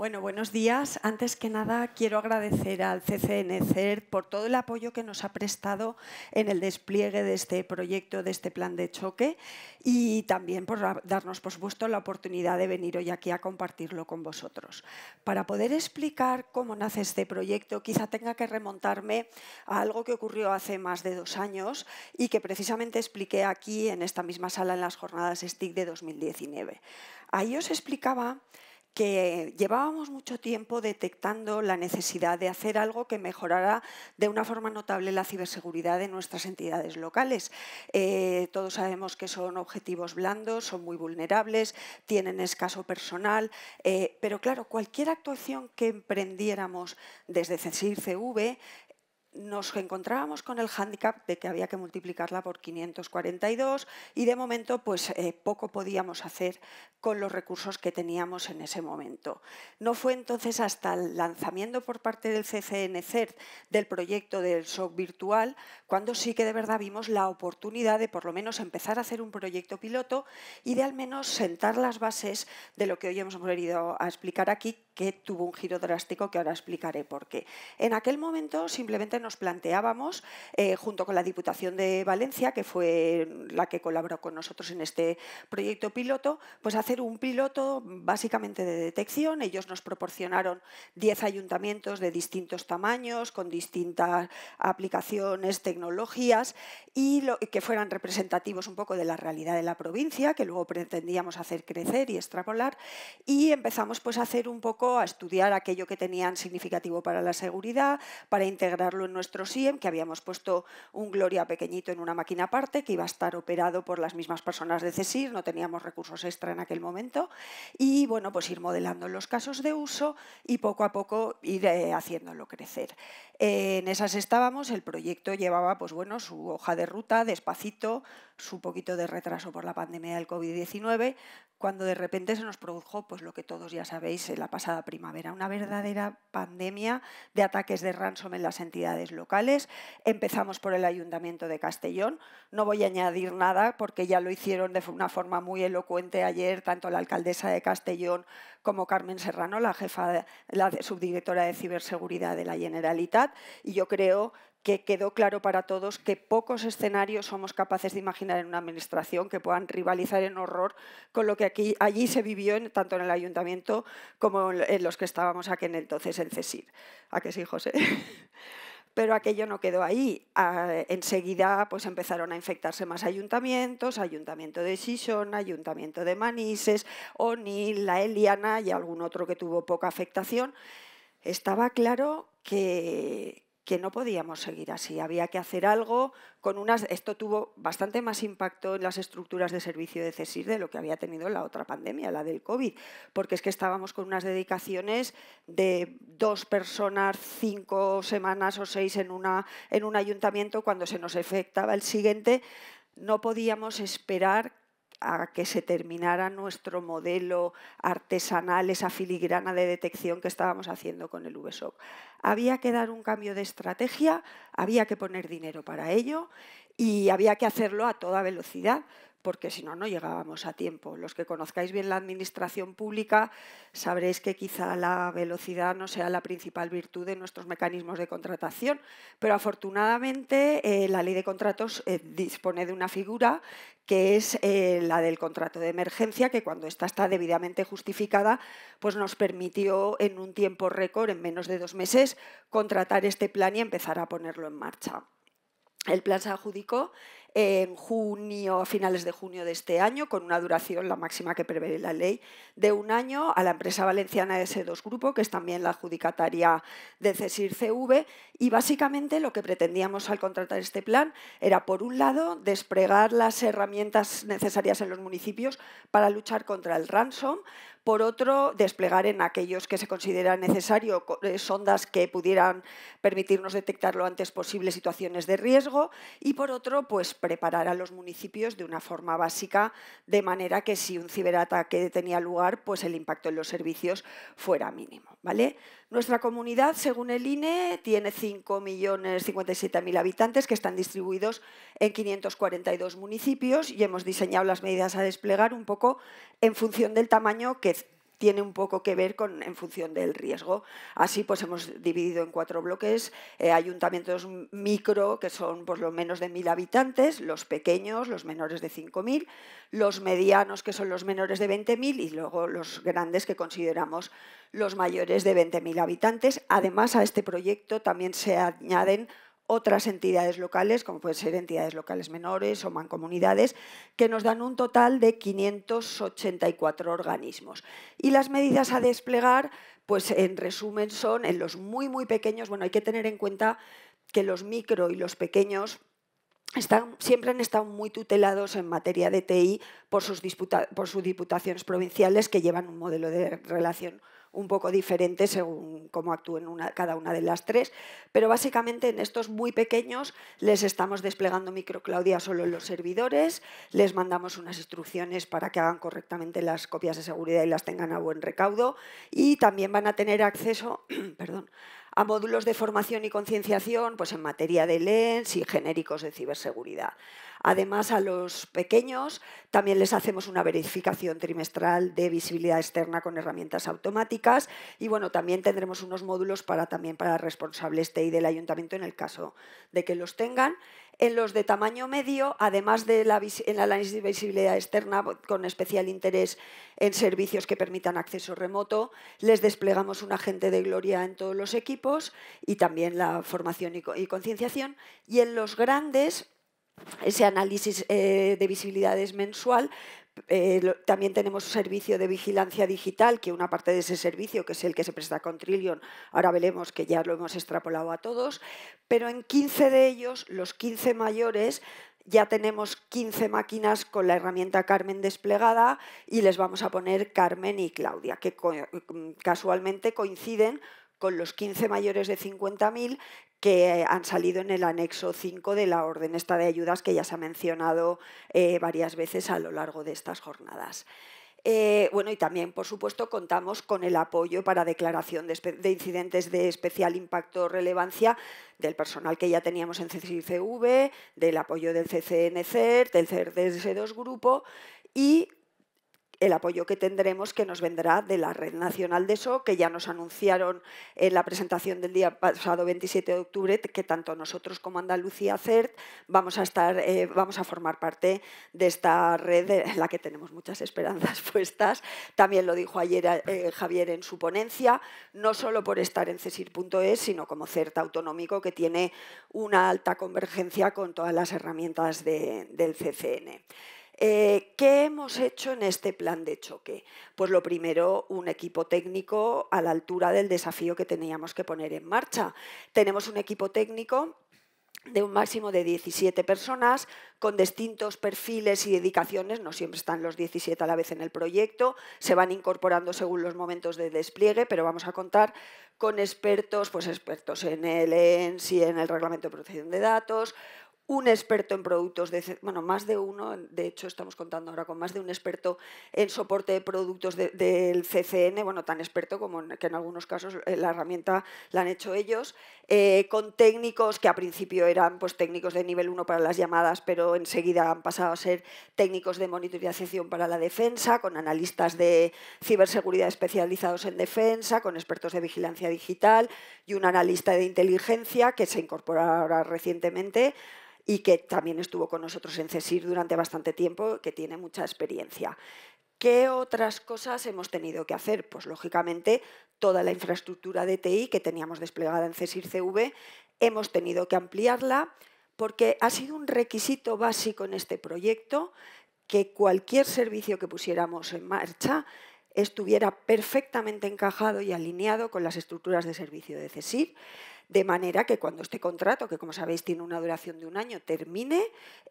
Bueno, buenos días. Antes que nada, quiero agradecer al CCNCER por todo el apoyo que nos ha prestado en el despliegue de este proyecto, de este plan de choque y también por darnos, por supuesto, la oportunidad de venir hoy aquí a compartirlo con vosotros. Para poder explicar cómo nace este proyecto, quizá tenga que remontarme a algo que ocurrió hace más de dos años y que precisamente expliqué aquí en esta misma sala en las jornadas STIC de 2019. Ahí os explicaba que llevábamos mucho tiempo detectando la necesidad de hacer algo que mejorara de una forma notable la ciberseguridad de nuestras entidades locales. Eh, todos sabemos que son objetivos blandos, son muy vulnerables, tienen escaso personal, eh, pero claro, cualquier actuación que emprendiéramos desde CSIR-CV nos encontrábamos con el hándicap de que había que multiplicarla por 542 y de momento pues eh, poco podíamos hacer con los recursos que teníamos en ese momento. No fue entonces hasta el lanzamiento por parte del CCNCERT del proyecto del SOC virtual cuando sí que de verdad vimos la oportunidad de por lo menos empezar a hacer un proyecto piloto y de al menos sentar las bases de lo que hoy hemos venido a explicar aquí tuvo un giro drástico que ahora explicaré por qué. En aquel momento simplemente nos planteábamos, eh, junto con la Diputación de Valencia, que fue la que colaboró con nosotros en este proyecto piloto, pues hacer un piloto básicamente de detección. Ellos nos proporcionaron 10 ayuntamientos de distintos tamaños, con distintas aplicaciones, tecnologías, y que fueran representativos un poco de la realidad de la provincia, que luego pretendíamos hacer crecer y extrapolar, y empezamos pues a hacer un poco, a estudiar aquello que tenían significativo para la seguridad, para integrarlo nuestro SIEM, que habíamos puesto un Gloria pequeñito en una máquina aparte, que iba a estar operado por las mismas personas de CESIR, no teníamos recursos extra en aquel momento, y bueno, pues ir modelando los casos de uso y poco a poco ir eh, haciéndolo crecer. en esas estábamos, el proyecto llevaba pues bueno, su hoja de ruta, despacito, su poquito de retraso por la pandemia del COVID-19, cuando de repente se nos produjo pues lo que todos ya sabéis en la pasada primavera, una verdadera pandemia de ataques de ransom en las entidades locales. Empezamos por el Ayuntamiento de Castellón. No voy a añadir nada porque ya lo hicieron de una forma muy elocuente ayer tanto la alcaldesa de Castellón como Carmen Serrano, la jefa, la subdirectora de ciberseguridad de la Generalitat, y yo creo que quedó claro para todos que pocos escenarios somos capaces de imaginar en una administración que puedan rivalizar en horror con lo que aquí, allí se vivió tanto en el ayuntamiento como en los que estábamos aquí en entonces en CESIR. ¿A qué sí, José? Pero aquello no quedó ahí. enseguida pues, empezaron a infectarse más ayuntamientos, ayuntamiento de Xixón, ayuntamiento de Manises, Onil, La Eliana y algún otro que tuvo poca afectación. Estaba claro que, que no podíamos seguir así. Había que hacer algo con unas. Esto tuvo bastante más impacto en las estructuras de servicio de CESIR de lo que había tenido la otra pandemia, la del COVID, porque es que estábamos con unas dedicaciones de dos personas, cinco semanas o seis en, una, en un ayuntamiento, cuando se nos afectaba el siguiente. No podíamos esperar a que se terminara nuestro modelo artesanal, esa filigrana de detección que estábamos haciendo con el VSOC. Había que dar un cambio de estrategia, había que poner dinero para ello y había que hacerlo a toda velocidad, porque si no, no llegábamos a tiempo. Los que conozcáis bien la administración pública sabréis que quizá la velocidad no sea la principal virtud de nuestros mecanismos de contratación, pero afortunadamente eh, la ley de contratos eh, dispone de una figura que es eh, la del contrato de emergencia, que cuando esta está debidamente justificada, pues nos permitió en un tiempo récord, en menos de dos meses, contratar este plan y empezar a ponerlo en marcha. El plan se adjudicó en junio, a finales de junio de este año, con una duración, la máxima que prevé la ley, de un año a la empresa valenciana S2 Grupo, que es también la adjudicataria de CESIR CV. Y básicamente lo que pretendíamos al contratar este plan era, por un lado, desplegar las herramientas necesarias en los municipios para luchar contra el ransom, por otro, desplegar en aquellos que se considera necesario eh, sondas que pudieran permitirnos detectar lo antes posible situaciones de riesgo y por otro, pues preparar a los municipios de una forma básica de manera que si un ciberataque tenía lugar, pues el impacto en los servicios fuera mínimo, ¿vale? Nuestra comunidad, según el INE, tiene 5.057.000 habitantes que están distribuidos en 542 municipios y hemos diseñado las medidas a desplegar un poco en función del tamaño que tiene un poco que ver con, en función del riesgo. Así pues hemos dividido en cuatro bloques, eh, ayuntamientos micro, que son por lo menos de mil habitantes, los pequeños, los menores de 5.000, los medianos, que son los menores de 20.000, y luego los grandes, que consideramos los mayores de 20.000 habitantes. Además, a este proyecto también se añaden otras entidades locales, como pueden ser entidades locales menores o mancomunidades, que nos dan un total de 584 organismos. Y las medidas a desplegar, pues en resumen son en los muy, muy pequeños, bueno, hay que tener en cuenta que los micro y los pequeños siempre han estado muy tutelados en materia de TI por sus diputaciones provinciales que llevan un modelo de relación un poco diferente según cómo actúen cada una de las tres, pero básicamente en estos muy pequeños les estamos desplegando microclaudia solo en los servidores, les mandamos unas instrucciones para que hagan correctamente las copias de seguridad y las tengan a buen recaudo y también van a tener acceso perdón, a módulos de formación y concienciación pues en materia de LENS y genéricos de ciberseguridad. Además, a los pequeños también les hacemos una verificación trimestral de visibilidad externa con herramientas automáticas y bueno, también tendremos unos módulos para también para responsables TI del ayuntamiento en el caso de que los tengan. En los de tamaño medio, además del análisis de visibilidad externa con especial interés en servicios que permitan acceso remoto, les desplegamos un agente de gloria en todos los equipos y también la formación y concienciación. Y en los grandes, ese análisis eh, de visibilidad es mensual. Eh, también tenemos un servicio de vigilancia digital, que una parte de ese servicio, que es el que se presta con Trillion, ahora veremos que ya lo hemos extrapolado a todos, pero en 15 de ellos, los 15 mayores, ya tenemos 15 máquinas con la herramienta Carmen desplegada y les vamos a poner Carmen y Claudia, que casualmente coinciden con los 15 mayores de 50.000 que han salido en el anexo 5 de la orden esta de ayudas que ya se ha mencionado eh, varias veces a lo largo de estas jornadas. Eh, bueno, y también, por supuesto, contamos con el apoyo para declaración de, incidentes de especial impacto o relevancia del personal que ya teníamos en CCICV, del apoyo del CCNCER, del CERDS2 Grupo y el apoyo que tendremos que nos vendrá de la Red Nacional de SO, que ya nos anunciaron en la presentación del día pasado 27 de octubre que tanto nosotros como Andalucía CERT vamos a, estar, eh, vamos a formar parte de esta red en la que tenemos muchas esperanzas puestas. También lo dijo ayer eh, Javier en su ponencia, no solo por estar en CESIR.es, sino como CERT autonómico que tiene una alta convergencia con todas las herramientas del CCN. Eh, ¿Qué hemos hecho en este plan de choque? Pues lo primero, un equipo técnico a la altura del desafío que teníamos que poner en marcha. Tenemos un equipo técnico de un máximo de 17 personas con distintos perfiles y dedicaciones, no siempre están los 17 a la vez en el proyecto, se van incorporando según los momentos de despliegue, pero vamos a contar con expertos, pues expertos en el ENS y en el reglamento de protección de datos, un experto en productos, de, bueno, más de uno, de hecho estamos contando ahora con más de un experto en soporte de productos del CCN, bueno, tan experto como que en algunos casos eh, la herramienta la han hecho ellos, eh, con técnicos que a principio eran pues, técnicos de nivel 1 para las llamadas, pero enseguida han pasado a ser técnicos de monitorización para la defensa, con analistas de ciberseguridad especializados en defensa, con expertos de vigilancia digital y un analista de inteligencia que se incorporará recientemente y que también estuvo con nosotros en CESIR durante bastante tiempo, que tiene mucha experiencia. ¿Qué otras cosas hemos tenido que hacer? Pues lógicamente toda la infraestructura de TI que teníamos desplegada en CESIR CV hemos tenido que ampliarla porque ha sido un requisito básico en este proyecto que cualquier servicio que pusiéramos en marcha estuviera perfectamente encajado y alineado con las estructuras de servicio de CESIR de manera que cuando este contrato, que como sabéis tiene una duración de un año, termine,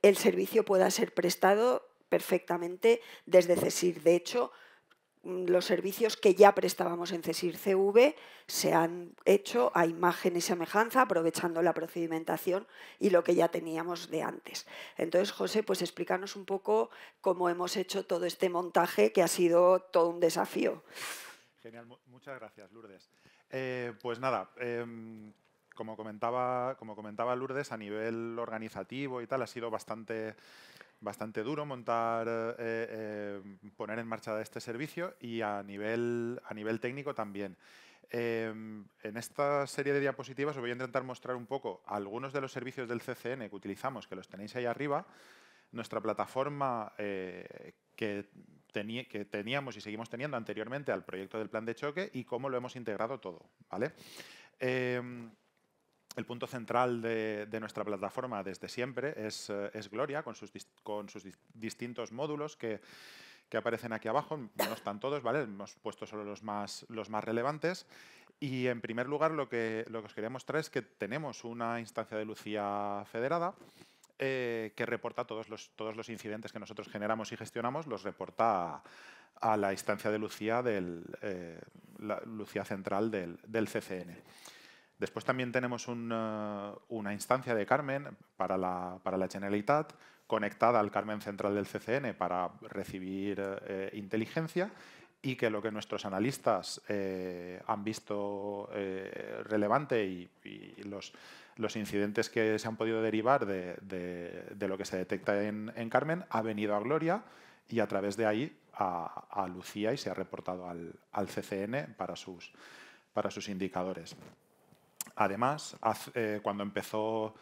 el servicio pueda ser prestado perfectamente desde CESIR. De hecho, mm, los servicios que ya prestábamos en CESIR CV se han hecho a imagen y semejanza, aprovechando la procedimentación y lo que ya teníamos de antes. Entonces, José, pues explícanos un poco cómo hemos hecho todo este montaje que ha sido todo un desafío. Genial, muchas gracias, Lourdes. Eh, pues nada, em, como comentaba, como comentaba Lourdes, a nivel organizativo y tal, ha sido bastante, bastante duro montar, eh, eh, poner en marcha este servicio y a nivel, a nivel técnico también. Em, en esta serie de diapositivas os voy a intentar mostrar un poco algunos de los servicios del CCN que utilizamos, que los tenéis ahí arriba, nuestra plataforma eh, que, que, teníamos y seguimos teniendo anteriormente al proyecto del plan de choque y cómo lo hemos integrado todo. ¿vale? Em, el punto central de, nuestra plataforma desde siempre es, eh, Gloria, con sus, distintos módulos que, aparecen aquí abajo. No están todos, ¿vale? Hemos puesto solo los más, relevantes. Y en primer lugar, lo que, os quería mostrar es que tenemos una instancia de Lucía federada eh, que reporta todos los, incidentes que nosotros generamos y gestionamos, los reporta a, la instancia de Lucía, del, eh, Lucía central del CCN. Después también tenemos una, instancia de Carmen para la, para la Generalitat conectada al Carmen central del CCN para recibir eh, inteligencia y que lo que nuestros analistas eh, han visto eh, relevante y, los, los, incidentes que se han podido derivar de, lo que se detecta en, Carmen ha venido a Gloria y a través de ahí a, Lucía y se ha reportado al, al CCN para sus, para sus indicadores. Además, eh, cuando empezó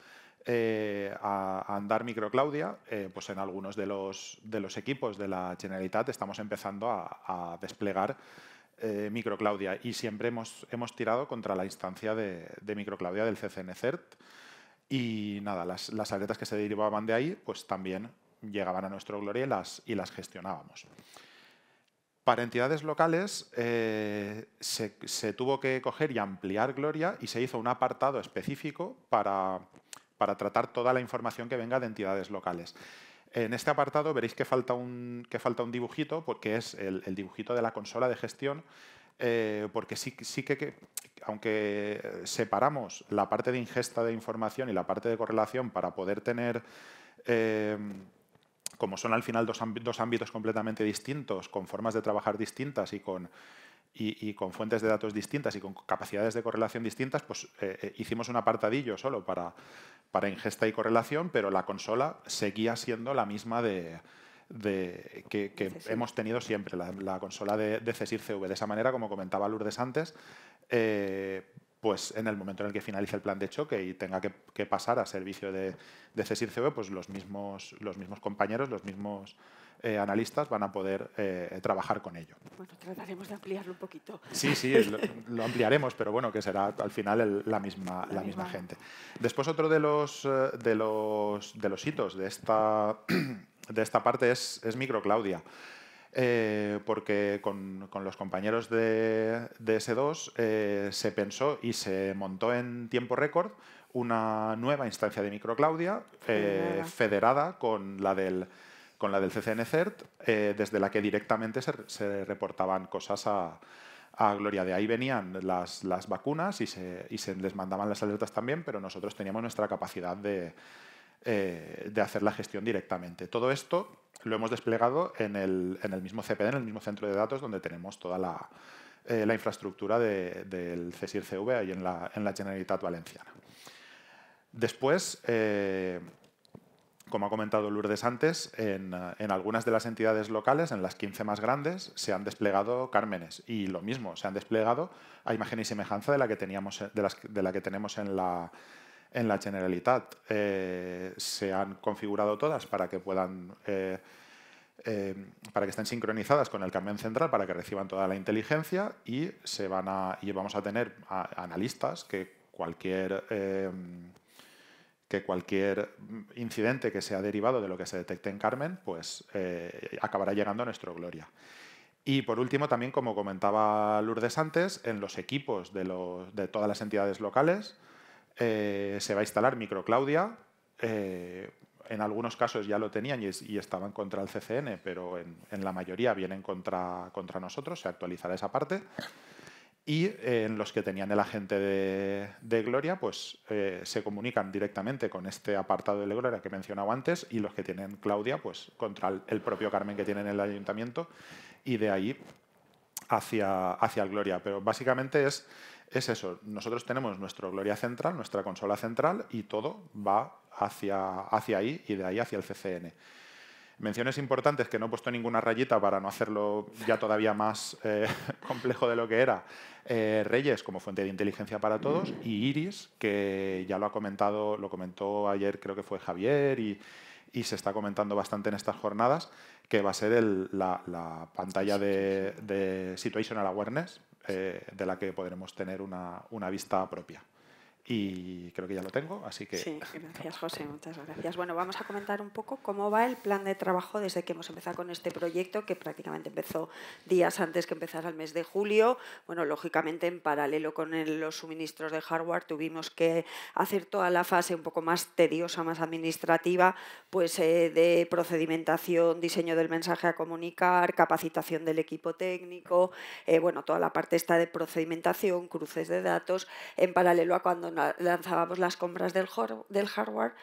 eh, a, andar Microclaudia, eh, pues en algunos de los, de los, equipos de la Generalitat estamos empezando a, desplegar Microclaudia y siempre hemos, hemos, tirado contra la instancia de, Microclaudia del CCNCERT y nada, las, las que se derivaban de ahí pues también llegaban a nuestro Gloria y las gestionábamos. Para entidades locales eh, se, tuvo que coger y ampliar Gloria y se hizo un apartado específico para, tratar toda la información que venga de entidades locales. En este apartado veréis que falta un, que falta un dibujito, porque es el, dibujito de la consola de gestión, eh, porque sí, sí que, aunque separamos la parte de ingesta de información y la parte de correlación para poder tener... Eh, como son al final dos, ámbitos completamente distintos, con formas de trabajar distintas y con, y, con fuentes de datos distintas y con capacidades de correlación distintas, pues eh, eh, hicimos un apartadillo solo para, para ingesta y correlación, pero la consola seguía siendo la misma de, que, hemos tenido siempre, la, consola de, de CESIR CV. De esa manera, como comentaba Lourdes antes, eh, pues en el momento en el que finalice el plan de choque y tenga que, pasar a servicio de, de CSIR-CV, pues los mismos, los mismos compañeros, los mismos eh, analistas van a poder eh, trabajar con ello. Bueno, trataremos de ampliarlo un poquito. Sí, sí, lo, ampliaremos, pero bueno, que será al final la, misma, la, misma, gente. Después otro de los, eh, de los, de los hitos de esta, de esta parte es, es Microclaudia. Eh, porque con, los compañeros de, S2 eh, se pensó y se montó en tiempo récord una nueva instancia de microclaudia eh, federada con la del, con la del CCN CERT, desde la que directamente se, reportaban cosas a, Gloria. De ahí venían las, las vacunas y se, y se, les mandaban las alertas también, pero nosotros teníamos nuestra capacidad de, de hacer la gestión directamente. Todo esto lo hemos desplegado en el, mismo CPD, en el mismo centro de datos, donde tenemos toda la, eh, infraestructura del CSIR-CV ahí en la, en la Generalitat Valenciana. Después, eh, como ha comentado Lourdes antes, en, algunas de las entidades locales, en las 15 más grandes, se han desplegado cármenes. Y lo mismo, se han desplegado a imagen y semejanza de la que, teníamos, de la que tenemos en la, en la Generalitat. Eh, se han configurado todas para que puedan... Eh, eh, para que estén sincronizadas con el Carmen central para que reciban toda la inteligencia y se van y vamos a tener analistas que cualquier que cualquier incidente que sea derivado de lo que se detecte en Carmen pues acabará llegando a nuestro Gloria. Y por último, también, como comentaba Lourdes antes, en los equipos de, los, de todas las entidades locales eh, se va a instalar microclaudia. Eh, en algunos casos ya lo tenían y, estaban contra el CCN, pero en, la mayoría vienen contra, contra, nosotros, se actualizará esa parte. Y en los que tenían el agente de, Gloria, pues eh, se comunican directamente con este apartado de Gloria que he mencionado antes, y los que tienen Claudia, pues contra el, propio Carmen que tienen en el ayuntamiento, y de ahí hacia, hacia Gloria. Pero básicamente es es eso. Nosotros tenemos nuestro Gloria central, nuestra consola central, y todo va hacia, hacia ahí y de ahí hacia el CCN. Menciones importantes que no he puesto ninguna rayita para no hacerlo ya todavía más eh, complejo de lo que era. Eh, Reyes como fuente de inteligencia para todos y Iris, que ya lo ha comentado, lo comentó ayer creo que fue Javier y, se está comentando bastante en estas jornadas, que va a ser la, pantalla de, Situational Awareness, eh, de la que podremos tener una vista propia. Y creo que ya lo tengo, así que... Sí, gracias José, muchas gracias. Bueno, vamos a comentar un poco cómo va el plan de trabajo desde que hemos empezado con este proyecto, que prácticamente empezó días antes que empezara el mes de julio. Bueno, lógicamente en paralelo con los suministros de hardware tuvimos que hacer toda la fase un poco más tediosa, más administrativa, pues eh, de procedimentación, diseño del mensaje a comunicar, capacitación del equipo técnico, eh, bueno, toda la parte esta de procedimentación, cruces de datos, en paralelo a cuando lanzábamos las compras del, hardware.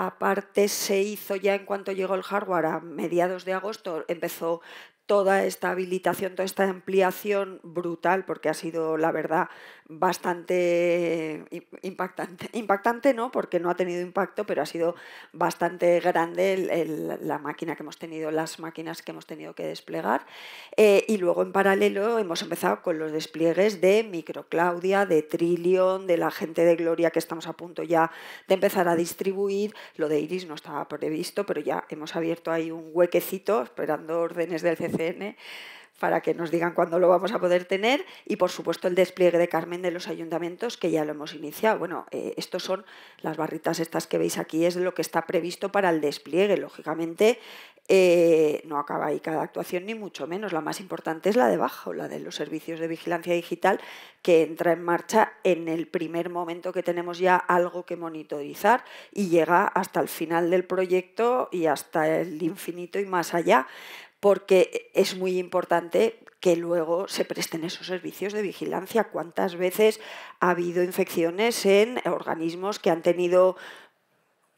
Aparte se hizo ya en cuanto llegó el hardware a mediados de agosto, empezó toda esta habilitación, toda esta ampliación brutal, porque ha sido, la verdad, bastante impactante. Impactante no, porque no ha tenido impacto, pero ha sido bastante grande la máquina que hemos tenido, las máquinas que hemos tenido que desplegar. Eh, y luego, en paralelo, hemos empezado con los despliegues de Microclaudia, de Trillion, de la gente de Gloria, que estamos a punto ya de empezar a distribuir. Lo de Iris no estaba previsto, pero ya hemos abierto ahí un huequecito, esperando órdenes del CC para que nos digan cuándo lo vamos a poder tener y por supuesto el despliegue de Carmen de los ayuntamientos que ya lo hemos iniciado. Bueno, eh, estos son las barritas estas que veis aquí, es lo que está previsto para el despliegue. Lógicamente eh, no acaba ahí cada actuación ni mucho menos. La más importante es la de abajo, la de los servicios de vigilancia digital que entra en marcha en el primer momento que tenemos ya algo que monitorizar y llega hasta el final del proyecto y hasta el infinito y más allá porque es muy importante que luego se presten esos servicios de vigilancia. ¿Cuántas veces ha habido infecciones en organismos que han tenido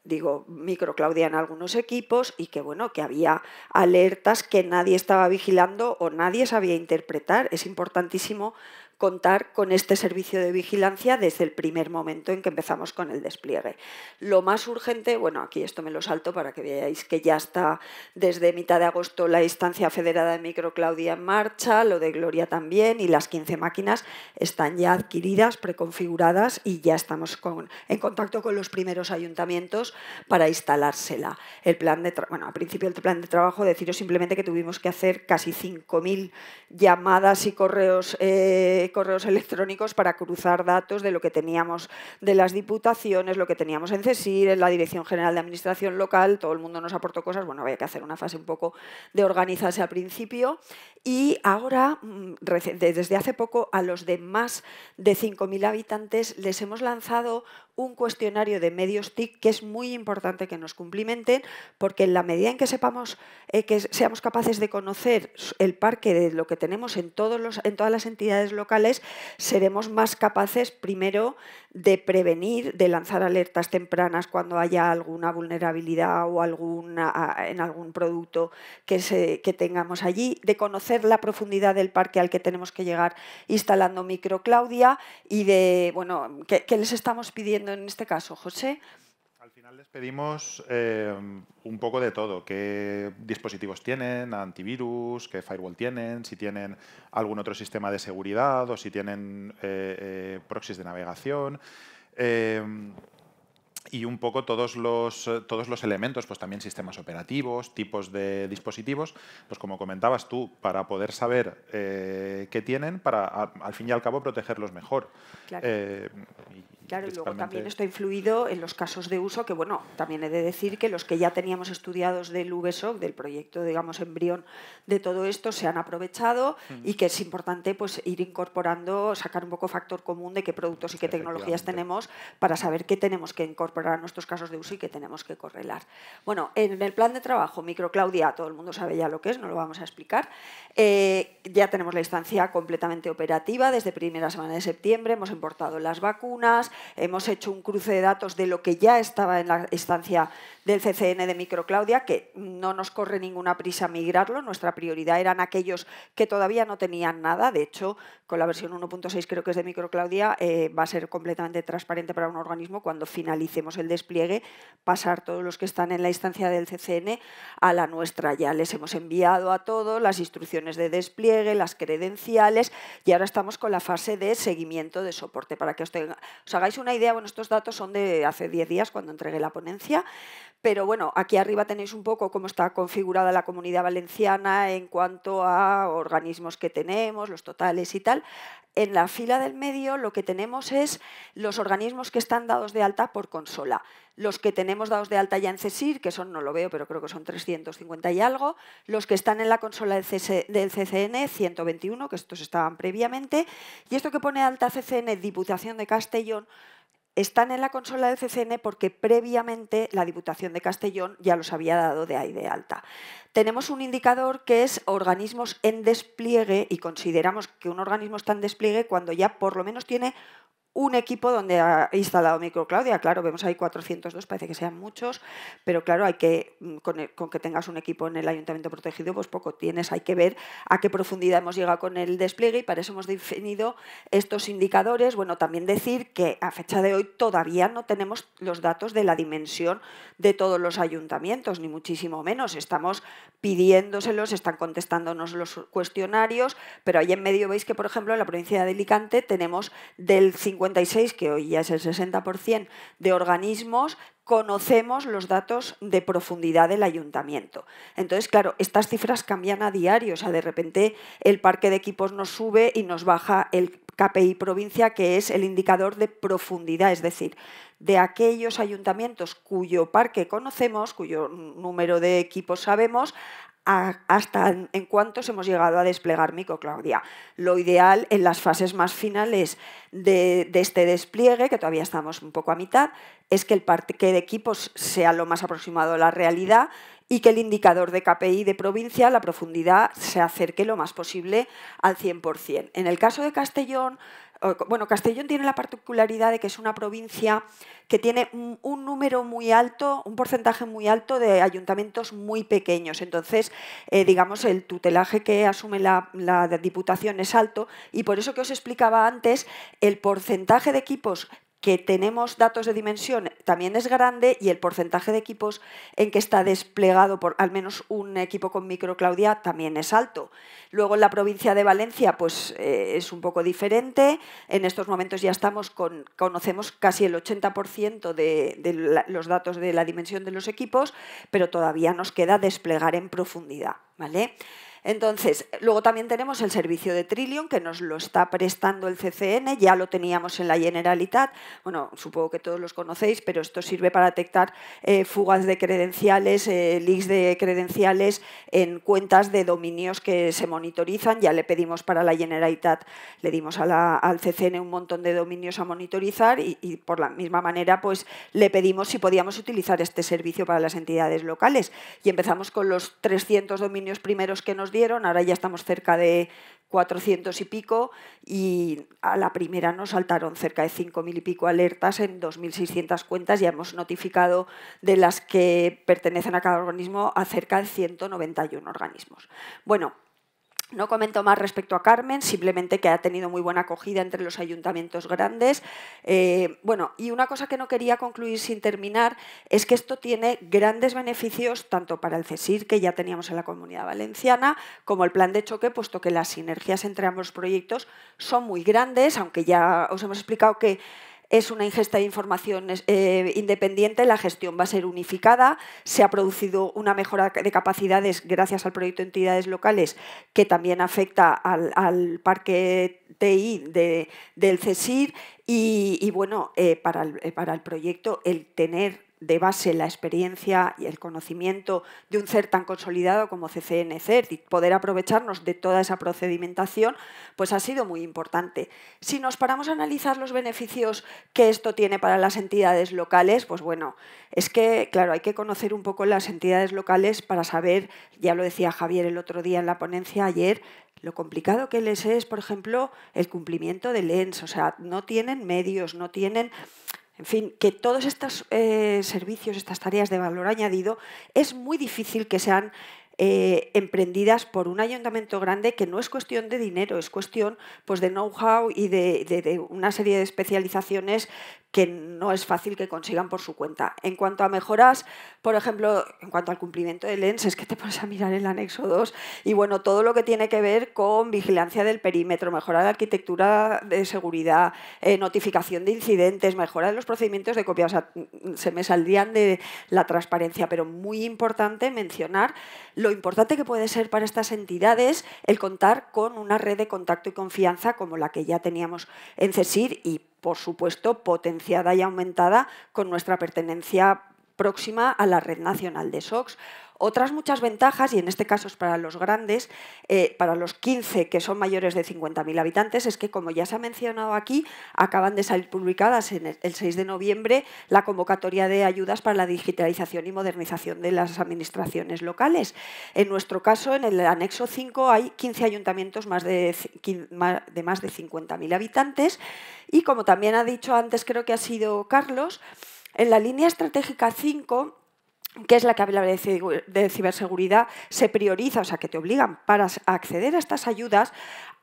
digo, microclaudia en algunos equipos y que bueno, que había alertas que nadie estaba vigilando o nadie sabía interpretar. Es importantísimo contar con este servicio de vigilancia desde el primer momento en que empezamos con el despliegue. Lo más urgente, bueno, aquí esto me lo salto para que veáis que ya está desde mitad de agosto la instancia federada de microclaudia en marcha, lo de Gloria también y las 15 máquinas están ya adquiridas, preconfiguradas y ya estamos en contacto con los primeros ayuntamientos para instalársela. El plan de bueno, al principio el plan de trabajo, deciros simplemente que tuvimos que hacer casi 5.000 llamadas y correos eh, correos electrónicos para cruzar datos de lo que teníamos de las diputaciones, lo que teníamos en CESIR, en la Dirección General de Administración Local, todo el mundo nos aportó cosas, bueno, había que hacer una fase un poco de organizarse al principio. Y ahora, mm, desde hace poco, a los de más de 5.000 habitantes les hemos lanzado un cuestionario de medios TIC que es muy importante que nos cumplimenten, porque en la medida en que sepamos eh, que seamos capaces de conocer el parque de lo que tenemos en, todos los, en todas las entidades locales, seremos más capaces, primero, de prevenir, de lanzar alertas tempranas cuando haya alguna vulnerabilidad o alguna, en algún producto que, se, que tengamos allí, de conocer la profundidad del parque al que tenemos que llegar instalando microclaudia y de, bueno, ¿qué, qué les estamos pidiendo en este caso, José? Final les pedimos eh, un poco de todo, qué dispositivos tienen, antivirus, qué firewall tienen, si tienen algún otro sistema de seguridad o si tienen eh, eh, proxies de navegación y un poco todos los, todos los elementos, pues también sistemas operativos, tipos de dispositivos, pues como comentabas tú, para poder saber qué tienen, para al fin y al cabo protegerlos mejor. Claro. Claro, y luego también esto ha influido en los casos de uso, que bueno, también he de decir que los que ya teníamos estudiados del VSOC, del proyecto, digamos, embrión de todo esto, se han aprovechado y que es importante pues ir incorporando, sacar un poco factor común de qué productos y qué tecnologías tenemos para saber qué tenemos que incorporar a nuestros casos de uso y qué tenemos que correlar. Bueno, en el plan de trabajo, microclaudia, todo el mundo sabe ya lo que es, no lo vamos a explicar. Eh, ya tenemos la instancia completamente operativa desde primera semana de septiembre, hemos importado las vacunas, hemos hecho un cruce de datos de lo que ya estaba en la instancia del CCN de Microclaudia, que no nos corre ninguna prisa migrarlo. Nuestra prioridad eran aquellos que todavía no tenían nada. De hecho, con la versión 1.6 creo que es de Microclaudia, eh, va a ser completamente transparente para un organismo cuando finalicemos el despliegue, pasar todos los que están en la instancia del CCN a la nuestra. Ya les hemos enviado a todos las instrucciones de despliegue, las credenciales y ahora estamos con la fase de seguimiento de soporte. Para que os, os hagáis una idea, bueno, estos datos son de hace 10 días cuando entregué la ponencia, pero bueno, aquí arriba tenéis un poco cómo está configurada la comunidad valenciana en cuanto a organismos que tenemos, los totales y tal. En la fila del medio lo que tenemos es los organismos que están dados de alta por consola. Los que tenemos dados de alta ya en CESIR, que son, no lo veo, pero creo que son 350 y algo. Los que están en la consola del, CCN, 121, que estos estaban previamente. Y esto que pone alta CCN, Diputación de Castellón, están en la consola del CCN porque previamente la Diputación de Castellón ya los había dado de ahí de alta. Tenemos un indicador que es organismos en despliegue y consideramos que un organismo está en despliegue cuando ya por lo menos tiene un equipo donde ha instalado microclaudia. Claro, vemos ahí 402, parece que sean muchos, pero claro, hay que mm, con, que tengas un equipo en el ayuntamiento protegido, pues poco tienes. Hay que ver a qué profundidad hemos llegado con el despliegue y para eso hemos definido estos indicadores. Bueno, también decir que a fecha de hoy todavía no tenemos los datos de la dimensión de todos los ayuntamientos, ni muchísimo menos. Estamos pidiéndoselos, están contestándonos los cuestionarios, pero ahí en medio veis que, por ejemplo, en la provincia de Alicante tenemos del 50 que hoy ya es el 60% de organismos, conocemos los datos de profundidad del ayuntamiento. Entonces, claro, estas cifras cambian a diario, o sea, de repente el parque de equipos nos sube y nos baja el KPI provincia, que es el indicador de profundidad, es decir, de aquellos ayuntamientos cuyo parque conocemos, cuyo número de equipos sabemos, hasta en cuántos hemos llegado a desplegar Microclaudia. Lo ideal en las fases más finales de, este despliegue, que todavía estamos un poco a mitad, es que el parque de equipos sea lo más aproximado a la realidad y que el indicador de KPI de provincia, la profundidad, se acerque lo más posible al 100%. En el caso de Castellón, bueno, Castellón tiene la particularidad de que es una provincia que tiene un número muy alto, un porcentaje muy alto de ayuntamientos muy pequeños. Entonces, eh, digamos, el tutelaje que asume la, la Diputación es alto y por eso que os explicaba antes, el porcentaje de equipos que tenemos datos de dimensión también es grande y el porcentaje de equipos en que está desplegado por al menos un equipo con microclaudia también es alto. Luego en la provincia de Valencia pues eh, es un poco diferente. En estos momentos ya estamos con, conocemos casi el 80% de, de los datos de la dimensión de los equipos, pero todavía nos queda desplegar en profundidad. ¿vale? Entonces, luego también tenemos el servicio de Trillion, que nos lo está prestando el CCN, ya lo teníamos en la Generalitat, bueno, supongo que todos los conocéis, pero esto sirve para detectar eh, fugas de credenciales, eh, leaks de credenciales en cuentas de dominios que se monitorizan, ya le pedimos para la Generalitat, le dimos al CCN un montón de dominios a monitorizar y, y por la misma manera pues le pedimos si podíamos utilizar este servicio para las entidades locales. Y empezamos con los 300 dominios primeros que nos dieron, ahora ya estamos cerca de 400 y pico y a la primera nos saltaron cerca de 5.000 y pico alertas en 2.600 cuentas. Ya hemos notificado de las que pertenecen a cada organismo a cerca de 191 organismos. Bueno, no comento más respecto a Carmen, simplemente que ha tenido muy buena acogida entre los ayuntamientos grandes. Eh, bueno, y una cosa que no quería concluir sin terminar es que esto tiene grandes beneficios tanto para el CESIR, que ya teníamos en la Comunidad Valenciana, como el plan de choque, puesto que las sinergias entre ambos proyectos son muy grandes, aunque ya os hemos explicado que es una ingesta de información eh, independiente, la gestión va a ser unificada, se ha producido una mejora de capacidades gracias al proyecto de entidades locales que también afecta al, parque TI del CESIR y, bueno, eh, para, eh, para el proyecto el tener de base la experiencia y el conocimiento de un CER tan consolidado como CCN CERT y poder aprovecharnos de toda esa procedimentación, pues ha sido muy importante. Si nos paramos a analizar los beneficios que esto tiene para las entidades locales, pues bueno, es que, claro, hay que conocer un poco las entidades locales para saber, ya lo decía Javier el otro día en la ponencia ayer, lo complicado que les es, por ejemplo, el cumplimiento del ENS, o sea, no tienen medios, no tienen en fin, que todos estos eh, servicios, estas tareas de valor añadido, es muy difícil que sean eh, emprendidas por un ayuntamiento grande que no es cuestión de dinero, es cuestión pues, de know-how y de, una serie de especializaciones que no es fácil que consigan por su cuenta. En cuanto a mejoras, por ejemplo, en cuanto al cumplimiento del ENS, es que te pones a mirar el anexo 2 y bueno, todo lo que tiene que ver con vigilancia del perímetro, mejora de arquitectura de seguridad, eh, notificación de incidentes, mejora de los procedimientos de copia, o sea, se me saldrían de la transparencia, pero muy importante mencionar lo importante que puede ser para estas entidades el contar con una red de contacto y confianza como la que ya teníamos en CESIR y por supuesto, potenciada y aumentada con nuestra pertenencia próxima a la red nacional de SOX. Otras muchas ventajas, y en este caso es para los grandes, eh, para los 15 que son mayores de 50.000 habitantes, es que, como ya se ha mencionado aquí, acaban de salir publicadas el 6 de noviembre la convocatoria de ayudas para la digitalización y modernización de las administraciones locales. En nuestro caso, en el anexo 5 hay 15 ayuntamientos más de, de más de 50.000 habitantes y, como también ha dicho antes, creo que ha sido Carlos, en la línea estratégica 5 que es la que habla de ciberseguridad, se prioriza, o sea, que te obligan para acceder a estas ayudas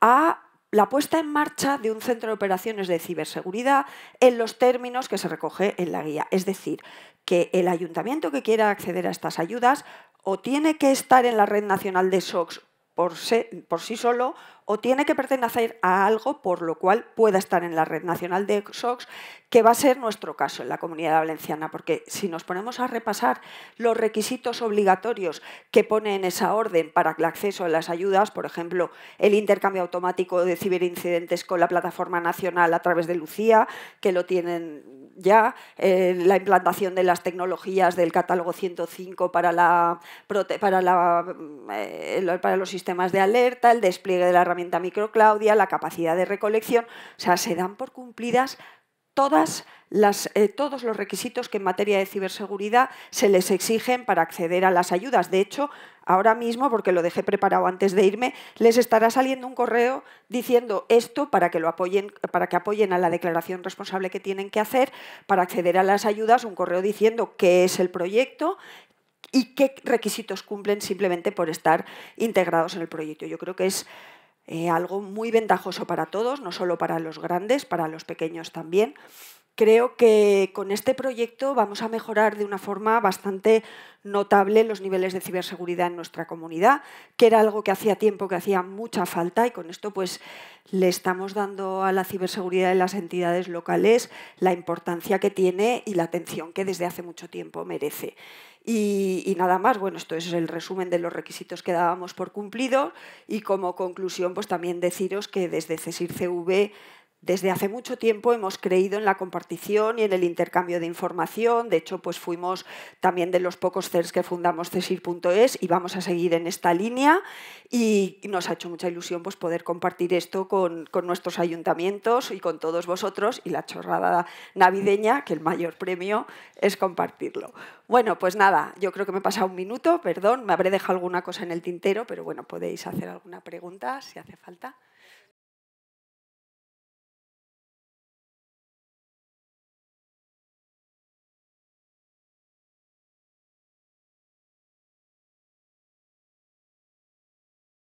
a la puesta en marcha de un centro de operaciones de ciberseguridad en los términos que se recoge en la guía. Es decir, que el ayuntamiento que quiera acceder a estas ayudas o tiene que estar en la red nacional de por, por sí solo o tiene que pertenecer a algo por lo cual pueda estar en la red nacional de SOX, que va a ser nuestro caso en la comunidad valenciana, porque si nos ponemos a repasar los requisitos obligatorios que pone en esa orden para el acceso a las ayudas, por ejemplo, el intercambio automático de ciberincidentes con la plataforma nacional a través de Lucía, que lo tienen ya, eh, la implantación de las tecnologías del catálogo 105 para, la, para, la, eh, para los sistemas de alerta, el despliegue de la herramienta microclaudia, la capacidad de recolección, o sea, se dan por cumplidas eh, todos los requisitos que en materia de ciberseguridad se les exigen para acceder a las ayudas. De hecho, ahora mismo, porque lo dejé preparado antes de irme, les estará saliendo un correo diciendo esto para que lo apoyen, para que apoyen a la declaración responsable que tienen que hacer para acceder a las ayudas, un correo diciendo qué es el proyecto y qué requisitos cumplen simplemente por estar integrados en el proyecto. Yo creo que es eh, algo muy ventajoso para todos, no solo para los grandes, para los pequeños también. Creo que con este proyecto vamos a mejorar de una forma bastante notable los niveles de ciberseguridad en nuestra comunidad, que era algo que hacía tiempo que hacía mucha falta y con esto pues le estamos dando a la ciberseguridad en las entidades locales la importancia que tiene y la atención que desde hace mucho tiempo merece. Y, nada más, bueno, esto es el resumen de los requisitos que dábamos por cumplido y como conclusión, pues también deciros que desde CESIR CV desde hace mucho tiempo hemos creído en la compartición y en el intercambio de información. De hecho, pues fuimos también de los pocos CERS que fundamos CESIR.es y vamos a seguir en esta línea. Y nos ha hecho mucha ilusión pues, poder compartir esto con, con nuestros ayuntamientos y con todos vosotros. Y la chorrada navideña, que el mayor premio es compartirlo. Bueno, pues nada, yo creo que me he pasado un minuto, perdón, me habré dejado alguna cosa en el tintero, pero bueno, podéis hacer alguna pregunta si hace falta.